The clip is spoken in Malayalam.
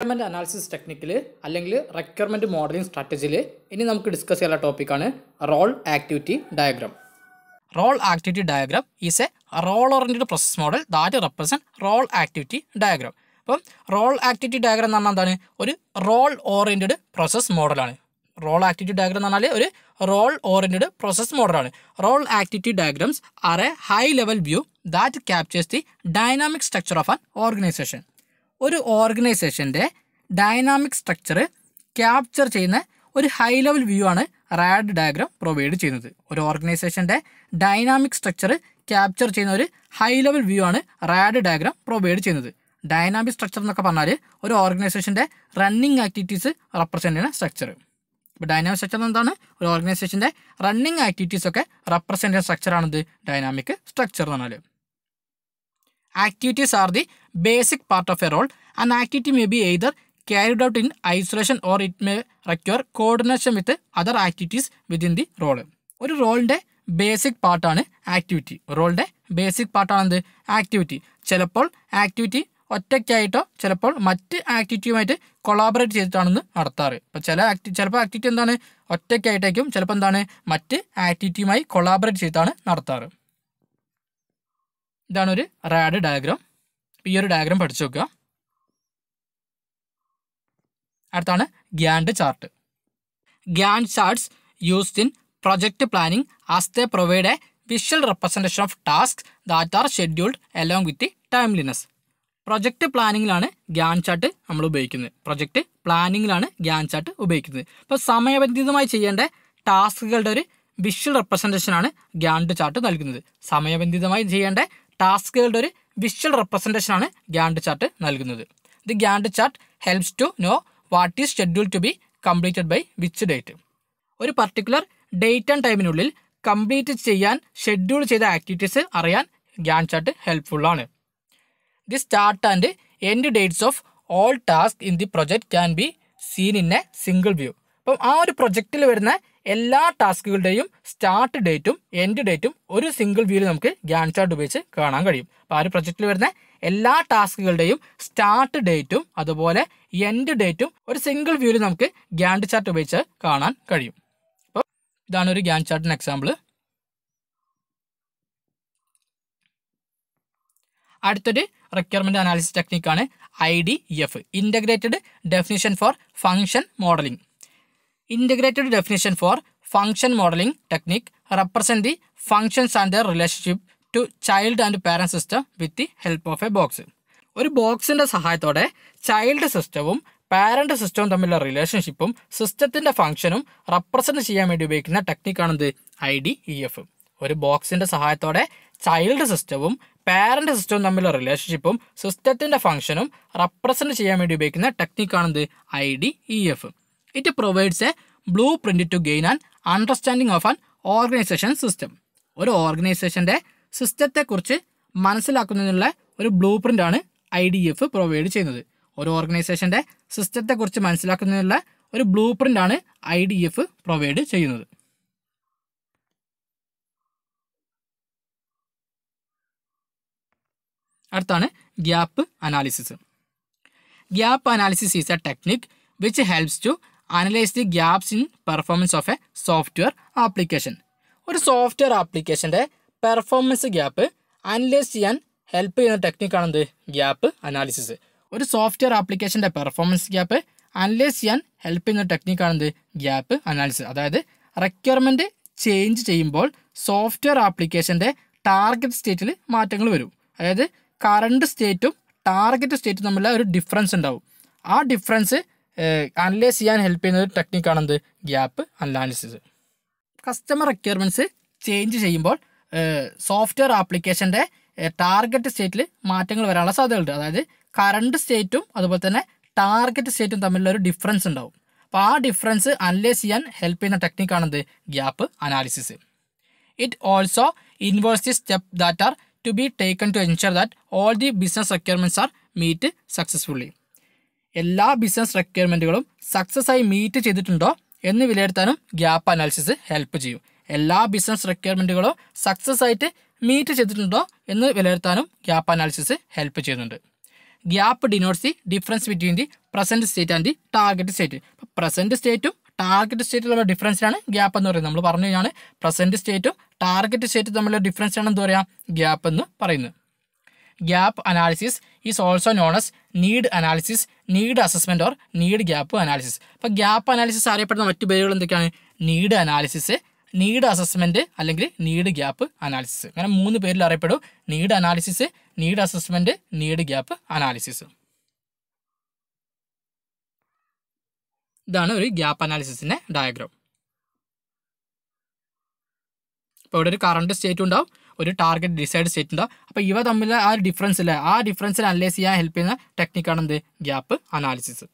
റിക്വയർമെന്റ് അനാലിസിസ് ടെക്നിക്കിൽ അല്ലെങ്കിൽ റിക്വയർമെന്റ് മോഡലിംഗ് സ്ട്രാറ്റജിയിൽ ഇനി നമുക്ക് ഡിസ്കസ് ചെയ്യാനുള്ള ടോപ്പിക്കാണ് role activity diagram role activity diagram is a role oriented process model that represent role activity diagram അപ്പം റോൾ ആക്ടിവിറ്റി ഡയഗ്രാം എന്ന് പറഞ്ഞാൽ എന്താണ്? ഒരു റോൾ ഓറിയന്റഡ് പ്രോസസ് മോഡലാണ് റോൾ ആക്ടിവിറ്റി ഡയഗ്രാം എന്ന് പറഞ്ഞാൽ ഒരു റോൾ ഓറിയന്റഡ് പ്രോസസ് മോഡലാണ് role activity diagrams are a high level view that captures the dynamic structure of an organisation ഒരു ഓർഗനൈസേഷന്റെ ഡൈനാമിക് സ്ട്രക്ചർ ക്യാപ്ചർ ചെയ്യുന്ന ഒരു ഹൈ ലെവൽ വ്യൂ ആണ് റാഡ് ഡയഗ്രാം പ്രൊവൈഡ് ചെയ്യുന്നത്. ഒരു ഓർഗനൈസേഷന്റെ ഡൈനാമിക് സ്ട്രക്ചർ ക്യാപ്ചർ ചെയ്യുന്ന ഒരു ഹൈ ലെവൽ വ്യൂ ആണ് റാഡ് ഡയഗ്രാം പ്രൊവൈഡ് ചെയ്യുന്നത്. ഡൈനാമിക് സ്ട്രക്ചർ എന്നൊക്കെ പറഞ്ഞാൽ ഒരു ഓർഗനൈസേഷന്റെ റണ്ണിങ് ആക്ടിവിറ്റീസ് റെപ്രസെന്റ് ചെയ്യുന്ന സ്ട്രക്ചർ ഇപ്പോൾ ഡൈനാമിക് സ്ട്രക്ചർ എന്താണ്? ഒരു ഓർഗനൈസേഷന്റെ റണ്ണിങ് ആക്ടിവിറ്റീസ് ഒക്കെ റെപ്രസെന്റ് ചെയ്യുന്ന സ്ട്രക്ചറാണിത് ഡൈനാമിക് സ്ട്രക്ചർ എന്ന് പറഞ്ഞാൽ Activities are the basic part of a role. An activity may be either carried out in isolation or it may require coordination with other activities within the role. ഒരു റോളിന്റെ ബേസിക് പാർട്ടാണ് ആക്ടിവിറ്റി റോളിന്റെ ബേസിക് പാർട്ടാണെന്ത് ആക്ടിവിറ്റി ചിലപ്പോൾ ആക്ടിവിറ്റി ഒറ്റയ്ക്കായിട്ടോ ചിലപ്പോൾ മറ്റ് ആക്ടിവിറ്റിയുമായിട്ട് കൊളാബറേറ്റ് ചെയ്തിട്ടാണെന്ന് നടത്താറ്. ഇപ്പോൾ ചില ആക്ടി ചിലപ്പോൾ ആക്ടിവിറ്റി എന്താണ്? ഒറ്റയ്ക്കായിട്ടേക്കും ചിലപ്പോൾ എന്താണ്? മറ്റ് ആക്ടിവിറ്റിയുമായി കൊളാബറേറ്റ് ചെയ്തിട്ടാണ് നടത്താറ്. ഇതാണ് ഒരു റാഡ് ഡയഗ്രാം. ഈ ഒരു ഡയഗ്രാം പഠിച്ചു നോക്കുക. അടുത്താണ് Gantt chart. Gantt charts used in project planning as they provide a visual representation of task that are scheduled along with the timelines project പ്ലാനിങ്ങിലാണ് Gyan chart നമ്മൾ ഉപയോഗിക്കുന്നത്. പ്രൊജക്ട് പ്ലാനിങ്ങിലാണ് ഗ്യാൻ ചാർട്ട് ഉപയോഗിക്കുന്നത്. ഇപ്പോൾ സമയബന്ധിതമായി ചെയ്യേണ്ട ടാസ്കുകളുടെ ഒരു വിഷ്വൽ റെപ്രസെന്റേഷനാണ് ഗ്യാൻഡ് ചാർട്ട് നൽകുന്നത്. സമയബന്ധിതമായി ചെയ്യേണ്ട ടാസ്കുകളുടെ ഒരു വിഷ്വൽ റെപ്രസെന്റേഷൻ ആണ് ഗ്യാൻഡ് ചാർട്ട് നൽകുന്നത്. The Gantt chart helps to know what is schedule to be completed by which date ഒരു പർട്ടിക്കുലർ ഡേറ്റ് ആൻഡ് ടൈമിനുള്ളിൽ കംപ്ലീറ്റ് ചെയ്യാൻ ഷെഡ്യൂൾ ചെയ്ത ആക്ടിവിറ്റീസ് അറിയാൻ Gyan chart ഹെൽപ്ഫുള്ളാണ് the start and end dates of all task in the project can be seen in a single view അപ്പം ആ ഒരു പ്രൊജക്റ്റിൽ വരുന്ന എല്ലാ ടാസ്കുകളുടെയും സ്റ്റാർട്ട് ഡേറ്റും എൻഡ് ഡേറ്റും ഒരു സിംഗിൾ വ്യൂവിൽ നമുക്ക് ഗ്യാൻ ചാർട്ട് ഉപയോഗിച്ച് കാണാൻ കഴിയും. അപ്പോൾ ആ ഒരു പ്രൊജക്റ്റിൽ വരുന്ന എല്ലാ ടാസ്കുകളുടെയും സ്റ്റാർട്ട് ഡേറ്റും അതുപോലെ എൻഡ് ഡേറ്റും ഒരു സിംഗിൾ വ്യൂവിൽ നമുക്ക് ഗ്യാൻ ചാർട്ട് ഉപയോഗിച്ച് കാണാൻ കഴിയും. അപ്പോൾ ഇതാണ് ഒരു ഗ്യാൻ ചാർട്ടിന് എക്സാമ്പിൾ അടുത്തൊരു requirement analysis ടെക്നിക്കാണ് I D F integrated definition for function modelling integrated definition for function modelling technique represent the functions and the relationship to child and parent system with the help of a box ഒരു ബോക്സിന്റെ സഹായത്തോടെ ചൈൽഡ് സിസ്റ്റവും പാരന്റ് സിസ്റ്റവും തമ്മിലുള്ള റിലേഷൻഷിപ്പും സിസ്റ്റത്തിന്റെ ഫംഗ്ഷനും റെപ്രസെന്റ് ചെയ്യാൻ വേണ്ടി ഉപയോഗിക്കുന്ന ടെക്നിക്കാണെന്ത് ഐ ഡി ഇ എഫ് ഒരു ബോക്സിന്റെ സഹായത്തോടെ ചൈൽഡ് സിസ്റ്റവും പാരന്റ് സിസ്റ്റവും തമ്മിലുള്ള റിലേഷൻഷിപ്പും സിസ്റ്റത്തിന്റെ ഫംഗ്ഷനും റെപ്രസെന്റ് ചെയ്യാൻ വേണ്ടി ഉപയോഗിക്കുന്ന ടെക്നിക്കാണെന്ത് I D E F it provides a blueprint to gain an understanding of an organisation system ഒരു ഓർഗനൈസേഷന്റെ സിസ്റ്റത്തെക്കുറിച്ച് മനസ്സിലാക്കുന്നതിനുള്ള ഒരു ബ്ലൂ പ്രിന്റാണ് ഐ ഡി എഫ് പ്രൊവൈഡ് ചെയ്യുന്നത്. ഒരു ഓർഗനൈസേഷന്റെ സിസ്റ്റത്തെക്കുറിച്ച് മനസ്സിലാക്കുന്നതിനുള്ള ഒരു ബ്ലൂ പ്രിന്റാണ് ഐ ഡി എഫ് പ്രൊവൈഡ് ചെയ്യുന്നത്. അടുത്താണ് gap analysis gap analysis is a technique which helps to analyse the gaps in performance of a software application ഒരു സോഫ്റ്റ്വെയർ ആപ്ലിക്കേഷന്റെ പെർഫോമൻസ് ഗ്യാപ്പ് അനലൈസ് ചെയ്യാൻ ഹെൽപ്പ് ചെയ്യുന്ന ടെക്നിക്കാണെന്ത് ഗ്യാപ്പ് അനാലിസിസ് ഒരു സോഫ്റ്റ്വെയർ ആപ്ലിക്കേഷന്റെ പെർഫോമൻസ് ഗ്യാപ്പ് അനലൈസ് ചെയ്യാൻ ഹെൽപ്പ് ചെയ്യുന്ന ടെക്നിക്കാണെന്ത് ഗ്യാപ്പ് അനാലിസിസ് അതായത് റിക്വയർമെന്റ് ചേഞ്ച് ചെയ്യുമ്പോൾ സോഫ്റ്റ്വെയർ ആപ്ലിക്കേഷന്റെ ടാർഗറ്റ് സ്റ്റേറ്റിൽ മാറ്റങ്ങൾ വരും. അതായത് കറണ്ട് സ്റ്റേറ്റും ടാർഗറ്റ് സ്റ്റേറ്റും തമ്മിലുള്ള ഒരു ഡിഫറൻസ് ഉണ്ടാവും. ആ ഡിഫറൻസ് അനലൈസ് ചെയ്യാൻ ഹെൽപ്പ് ചെയ്യുന്ന ഒരു ടെക്നിക്കാണെന്ത് gap analysis customer requirements change ചെയ്യുമ്പോൾ സോഫ്റ്റ്വെയർ ആപ്ലിക്കേഷന്റെ ടാർഗറ്റ് സ്റ്റേറ്റിൽ മാറ്റങ്ങൾ വരാനുള്ള സാധ്യതയുണ്ട് അതായത് കറണ്ട് സ്റ്റേറ്റും അതുപോലെ തന്നെ ടാർഗറ്റ് സ്റ്റേറ്റും തമ്മിലുള്ള ഒരു ഡിഫറൻസ് ഉണ്ടാവും. അപ്പോൾ ആ ഡിഫറൻസ് അനലൈസ് ചെയ്യാൻ ഹെൽപ്പ് ചെയ്യുന്ന ടെക്നിക്കാണെന്ത് gap analysis it also involves the step that are to be taken to ensure that all the business requirements are meet successfully എല്ലാ ബിസിനസ് റിക്വയർമെന്റുകളും സക്സസ് ആയി മീറ്റ് ചെയ്തിട്ടുണ്ടോ എന്ന് വിലയിരുത്താനും ഗ്യാപ്പ് അനാലിസിസ് ഹെൽപ്പ് ചെയ്യും. എല്ലാ ബിസിനസ് റിക്വയർമെന്റുകളും സക്സസ് ആയിട്ട് മീറ്റ് ചെയ്തിട്ടുണ്ടോ എന്ന് വിലയിരുത്താനും ഗ്യാപ്പ് അനാലിസിസ് ഹെൽപ്പ് ചെയ്യുന്നുണ്ട്. Gap denotes the difference between the present state and the target state present സ്റ്റേറ്റും target സ്റ്റേറ്റിലുള്ള ഡിഫറൻസിനാണ് ഗ്യാപ്പ് എന്ന് പറയുന്നത്. നമ്മൾ പറഞ്ഞു കഴിഞ്ഞാൽ പ്രസന്റ് സ്റ്റേറ്റും ടാർഗറ്റ് സ്റ്റേറ്റും തമ്മിലുള്ള ഡിഫറൻസാണ് എന്താ പറയുക ഗ്യാപ്പ് എന്ന് പറയുന്നത്. Gap analysis is also known as need analysis need assessment or need gap analysis അപ്പോൾ ഗ്യാപ്പ് അനാലിസിസ് അറിയപ്പെടുന്ന മറ്റു പേരുകൾ എന്തൊക്കെയാണ്? നീഡ് അനാലിസിസ് നീഡ് അസസ്മെന്റ് അല്ലെങ്കിൽ നീഡ് ഗ്യാപ്പ് അനാലിസിസ് അങ്ങനെ മൂന്ന് പേരിൽ അറിയപ്പെടും. Need analysis need assessment need gap analysis ഇതാണ് ഒരു ഗ്യാപ്പ് അനാലിസിസിന്റെ ഡയഗ്രാം അപ്പോൾ ഇവിടെ ഒരു കറണ്ട് സ്റ്റേറ്റ് ഉണ്ടാവും. ഒരു ടാർഗറ്റ് ഡിസൈഡ് സ്റ്റേറ്റ് ഉണ്ടാവും അപ്പോൾ ഇവ തമ്മിൽ ആ ഡിഫറൻസ് ഇല്ല ആ ഡിഫറൻസിൽ അനലൈസ് ചെയ്യാൻ ഹെൽപ്പ് ചെയ്യുന്ന ടെക്നിക്കാണ് എന്ത് ഗ്യാപ്പ് അനാലിസിസ്